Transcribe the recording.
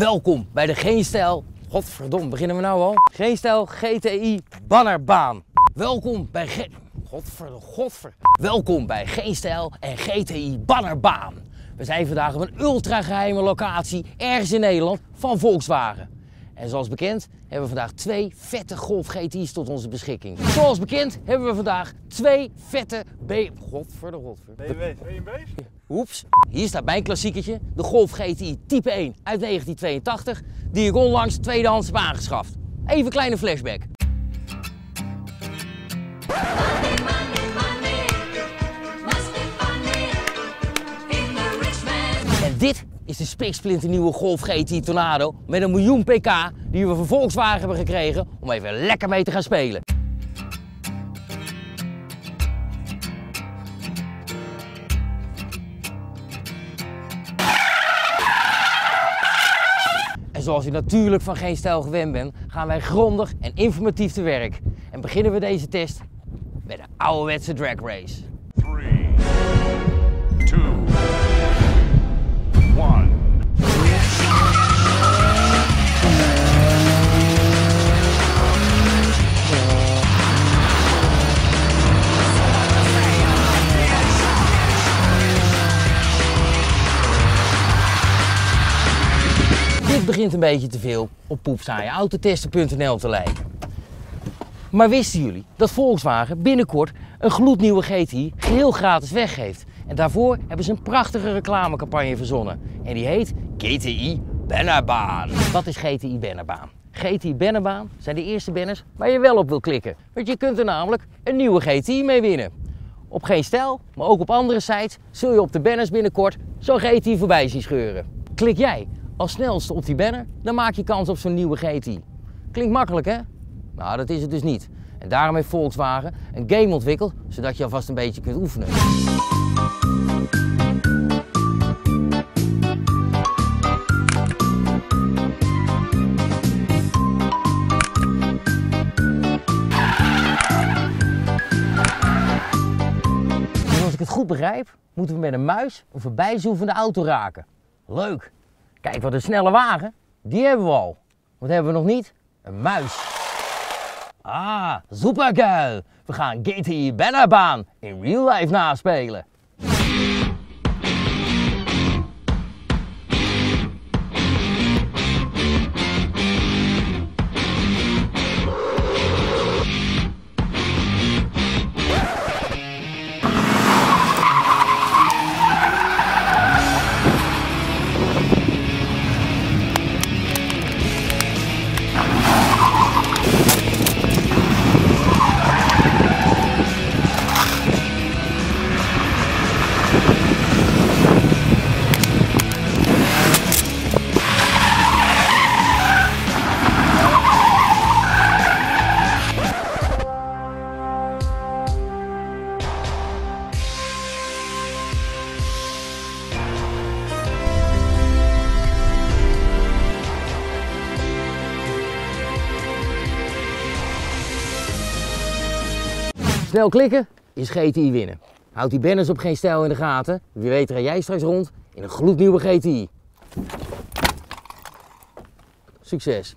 Welkom bij de Geen Stijl. Beginnen we nou al? Geen Stijl GTI Bannerbaan. Welkom bij Ge... Godver, godver. Welkom bij Geen Stijl en GTI Bannerbaan. We zijn vandaag op een ultra geheime locatie ergens in Nederland van Volkswagen. En zoals bekend hebben we vandaag twee vette Golf GTI's tot onze beschikking. Zoals bekend hebben we vandaag twee vette B... Godver de godver. BMW's, BMW's? Oeps, hier staat mijn klassiekertje, de Golf GTI Type 1 uit 1982, die ik onlangs tweedehands heb aangeschaft. Even een kleine flashback. En dit is de spiksplinternieuwe Golf GTI Tornado met een miljoen pk die we van Volkswagen hebben gekregen om even lekker mee te gaan spelen. En zoals u natuurlijk van geen stijl gewend bent, gaan wij grondig en informatief te werk. En beginnen we deze test met een ouderwetse drag race. Dit begint een beetje te veel op poepsaaienautotesten.nl te lijken. Maar wisten jullie dat Volkswagen binnenkort een gloednieuwe GTI geheel gratis weggeeft? En daarvoor hebben ze een prachtige reclamecampagne verzonnen. En die heet GTI Bannerbaan. Wat is GTI Bannerbaan? GTI Bannerbaan zijn de eerste banners waar je wel op wil klikken. Want je kunt er namelijk een nieuwe GTI mee winnen. Op geen stijl, maar ook op andere sites zul je op de banners binnenkort zo'n GTI voorbij zien scheuren. Klik jij als snelste op die banner, dan maak je kans op zo'n nieuwe GTI. Klinkt makkelijk hè? Nou, dat is het dus niet. En daarom heeft Volkswagen een game ontwikkeld, zodat je alvast een beetje kunt oefenen. En als ik het goed begrijp, moeten we met een muis een voorbijzoevende auto raken. Leuk. Kijk, wat een snelle wagen. Die hebben we al. Wat hebben we nog niet? Een muis. Ah, supergeil. We gaan GTI Bannerbaan in real life naspelen. Snel klikken is GTI winnen. Houd die banners op geen stijl in de gaten. Wie weet rij jij straks rond in een gloednieuwe GTI. Succes!